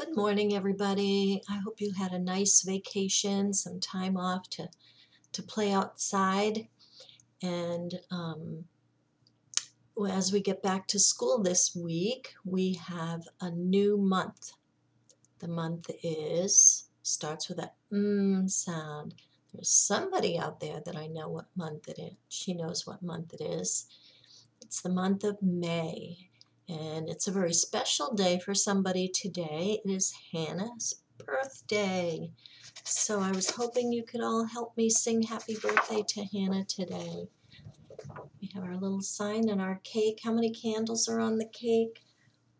Good morning, everybody. I hope you had a nice vacation, some time off to, to play outside. And um, as we get back to school this week, we have a new month. The month is, starts with a mm sound. There's somebody out there that I know what month it is. She knows what month it is. It's the month of May. And it's a very special day for somebody today. It is Hannah's birthday. So I was hoping you could all help me sing happy birthday to Hannah today. We have our little sign and our cake. How many candles are on the cake?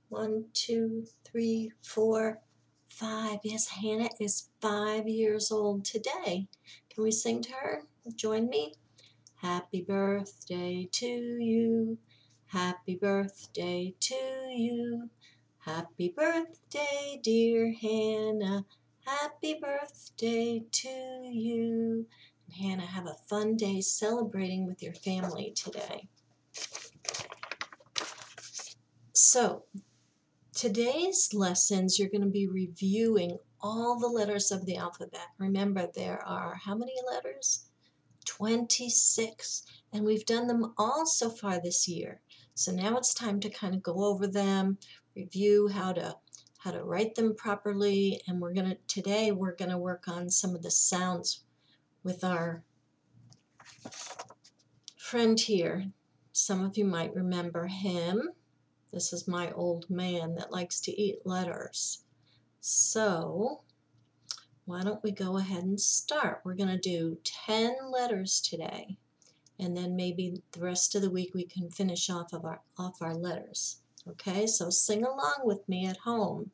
One, two, three, four, five. Yes, Hannah is five years old today. Can we sing to her? Join me. Happy birthday to you. Happy birthday to you. Happy birthday, dear Hannah. Happy birthday to you. And Hannah, have a fun day celebrating with your family today. So, today's lessons, you're going to be reviewing all the letters of the alphabet. Remember, there are how many letters? 26. And we've done them all so far this year. So now it's time to kind of go over them, review how to how to write them properly, and we're gonna today we're gonna work on some of the sounds with our friend here. Some of you might remember him. This is my old man that likes to eat letters. So why don't we go ahead and start? We're going to do 10 letters today and then maybe the rest of the week we can finish off of our off our letters. Okay, so sing along with me at home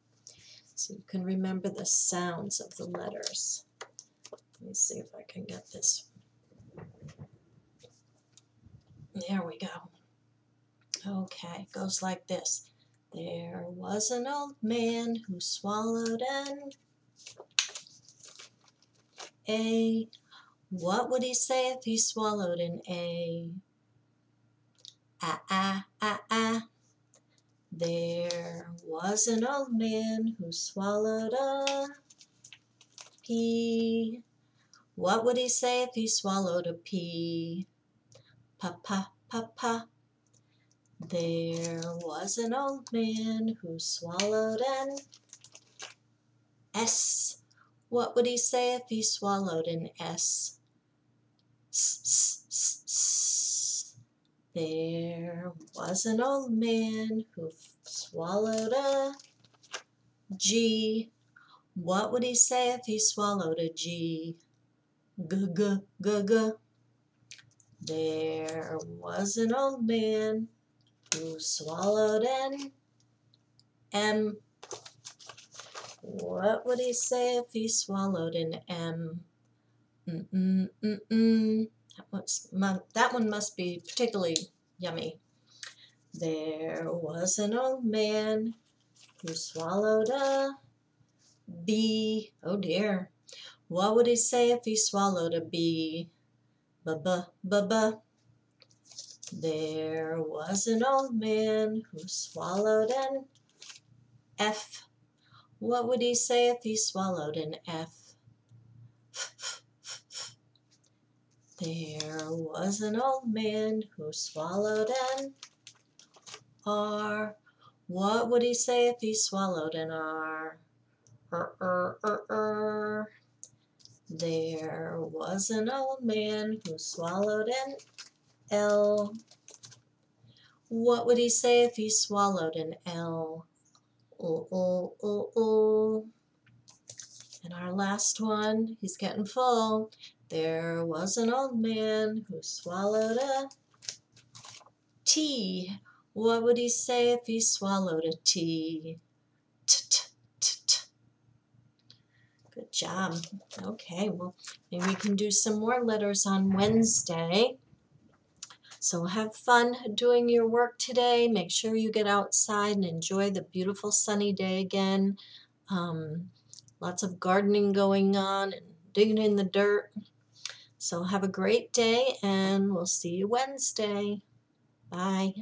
so you can remember the sounds of the letters. Let me see if I can get this. There we go. Okay, goes like this. There was an old man who swallowed an A what would he say if he swallowed an A? Ah, ah, ah, ah. There was an old man who swallowed a P. What would he say if he swallowed a P? Pa, pa, pa, pa. There was an old man who swallowed an S. What would he say if he swallowed an S? There was an old man who swallowed a G. What would he say if he swallowed a G? G g g g. There was an old man who swallowed an M. What would he say if he swallowed an M? Mm-mm, mm-mm. That, that one must be particularly yummy. There was an old man who swallowed a bee. Oh dear. What would he say if he swallowed a bee? Ba-ba-ba-ba. There was an old man who swallowed an F. What would he say if he swallowed an F? There was an old man who swallowed an R. What would he say if he swallowed an R? Er, er, er, er. There was an old man who swallowed an L. What would he say if he swallowed an L? Oh, oh, oh, oh. And our last one, he's getting full. There was an old man who swallowed a T. What would he say if he swallowed a T? Good job. Okay, well, maybe we can do some more letters on Wednesday. So have fun doing your work today. Make sure you get outside and enjoy the beautiful sunny day again. Um, lots of gardening going on and digging in the dirt. So have a great day and we'll see you Wednesday. Bye.